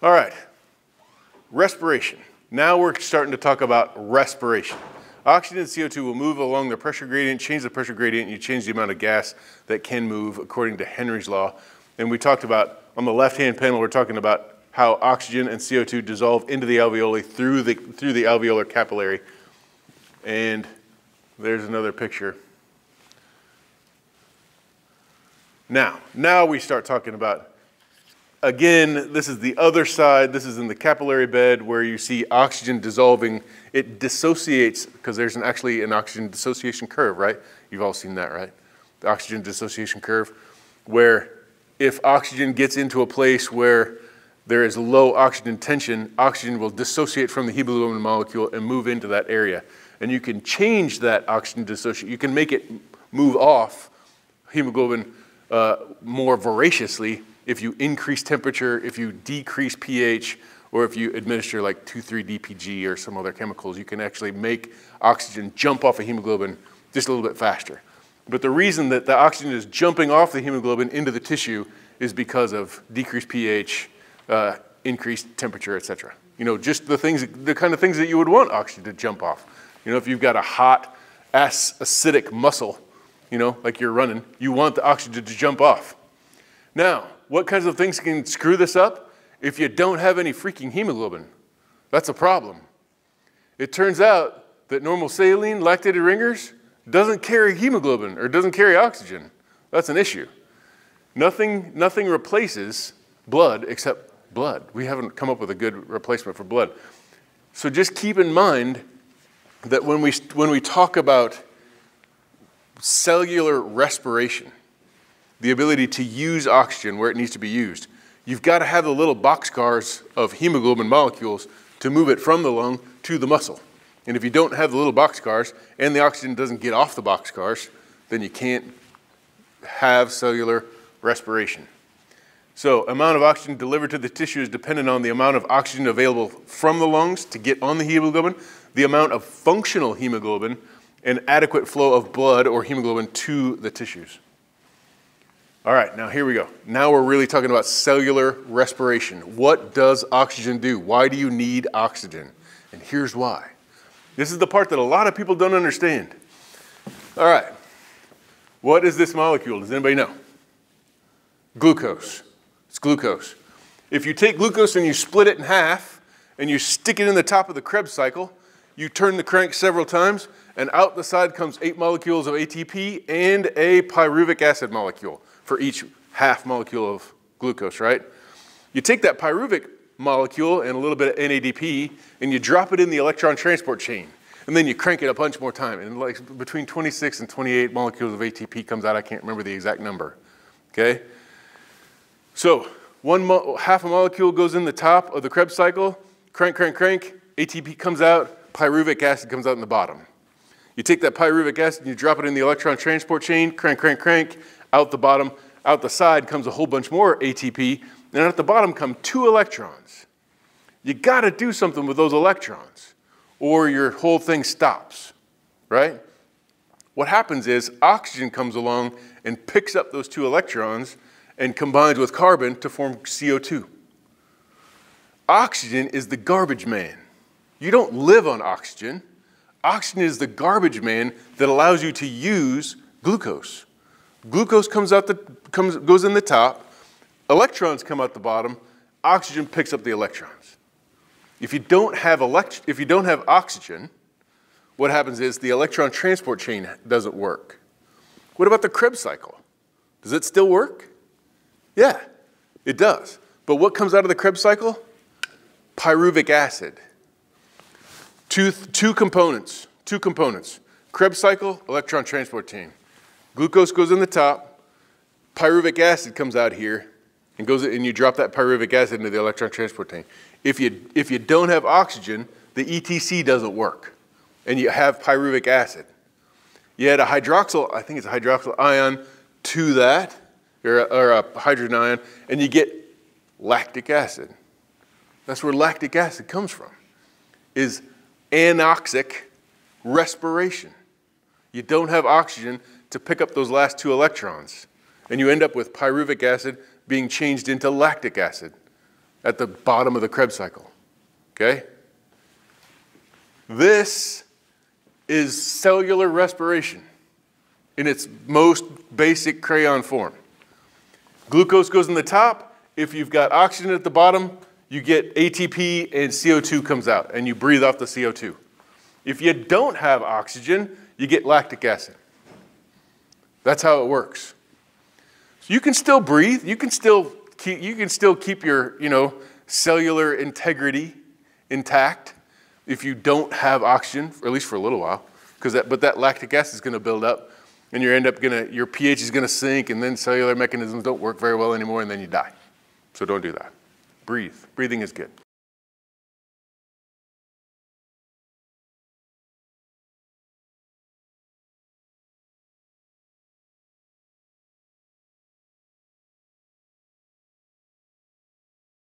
All right, respiration. Now we're starting to talk about respiration. Oxygen and CO2 will move along the pressure gradient, change the pressure gradient, you change the amount of gas that can move according to Henry's law. And we talked about, on the left-hand panel, we're talking about how oxygen and CO2 dissolve into the alveoli through the, through the alveolar capillary. And there's another picture. Now, now we start talking about Again, this is the other side. This is in the capillary bed where you see oxygen dissolving. It dissociates because there's an, actually an oxygen dissociation curve, right? You've all seen that, right? The oxygen dissociation curve, where if oxygen gets into a place where there is low oxygen tension, oxygen will dissociate from the hemoglobin molecule and move into that area. And you can change that oxygen dissociation. You can make it move off hemoglobin uh, more voraciously if you increase temperature, if you decrease pH, or if you administer like 2,3-DPG or some other chemicals, you can actually make oxygen jump off a hemoglobin just a little bit faster. But the reason that the oxygen is jumping off the hemoglobin into the tissue is because of decreased pH, uh, increased temperature, et cetera. You know, just the things, the kind of things that you would want oxygen to jump off. You know, if you've got a hot, acidic muscle, you know, like you're running, you want the oxygen to jump off. Now, what kinds of things can screw this up? If you don't have any freaking hemoglobin, that's a problem. It turns out that normal saline, lactated Ringer's, doesn't carry hemoglobin or doesn't carry oxygen. That's an issue. Nothing, nothing replaces blood except blood. We haven't come up with a good replacement for blood. So just keep in mind that when we, when we talk about cellular respiration, the ability to use oxygen where it needs to be used. You've got to have the little boxcars of hemoglobin molecules to move it from the lung to the muscle. And if you don't have the little boxcars and the oxygen doesn't get off the boxcars, then you can't have cellular respiration. So amount of oxygen delivered to the tissue is dependent on the amount of oxygen available from the lungs to get on the hemoglobin, the amount of functional hemoglobin, and adequate flow of blood or hemoglobin to the tissues. All right, now here we go. Now we're really talking about cellular respiration. What does oxygen do? Why do you need oxygen? And here's why. This is the part that a lot of people don't understand. All right, what is this molecule? Does anybody know? Glucose. It's glucose. If you take glucose and you split it in half and you stick it in the top of the Krebs cycle, you turn the crank several times, and out the side comes eight molecules of ATP and a pyruvic acid molecule for each half molecule of glucose, right? You take that pyruvic molecule and a little bit of NADP and you drop it in the electron transport chain. And then you crank it a bunch more time. And like between 26 and 28 molecules of ATP comes out. I can't remember the exact number. Okay? So one half a molecule goes in the top of the Krebs cycle, crank, crank, crank, ATP comes out, pyruvic acid comes out in the bottom. You take that pyruvic acid and you drop it in the electron transport chain, crank, crank, crank, out the bottom, out the side comes a whole bunch more ATP, and at the bottom come two electrons. You got to do something with those electrons, or your whole thing stops, right? What happens is oxygen comes along and picks up those two electrons and combines with carbon to form CO2. Oxygen is the garbage man. You don't live on oxygen. Oxygen is the garbage man that allows you to use glucose. Glucose comes out the, comes, goes in the top, electrons come out the bottom, oxygen picks up the electrons. If you don't have, elect, if you don't have oxygen, what happens is the electron transport chain doesn't work. What about the Krebs cycle? Does it still work? Yeah, it does. But what comes out of the Krebs cycle? Pyruvic acid. Two, two components, two components. Krebs cycle, electron transport chain. Glucose goes in the top, pyruvic acid comes out here, and goes and you drop that pyruvic acid into the electron transport tank. If you, if you don't have oxygen, the ETC doesn't work, and you have pyruvic acid. You add a hydroxyl, I think it's a hydroxyl ion to that, or a, or a hydrogen ion, and you get lactic acid. That's where lactic acid comes from, is anoxic respiration. You don't have oxygen, to pick up those last two electrons. And you end up with pyruvic acid being changed into lactic acid. at the bottom of the Krebs cycle. Okay? This is cellular respiration in its most basic crayon form. Glucose goes in the top. If you've got oxygen at the bottom, you get ATP and CO2 comes out, and you breathe off the CO2. If you don't have oxygen, you get lactic acid. That's how it works. So you can still breathe. You can still keep, you can still keep your you know, cellular integrity intact if you don't have oxygen, at least for a little while. That, but that lactic acid is going to build up, and you end up going to, your pH is going to sink, and then cellular mechanisms don't work very well anymore, and then you die. So don't do that. Breathe. Breathing is good.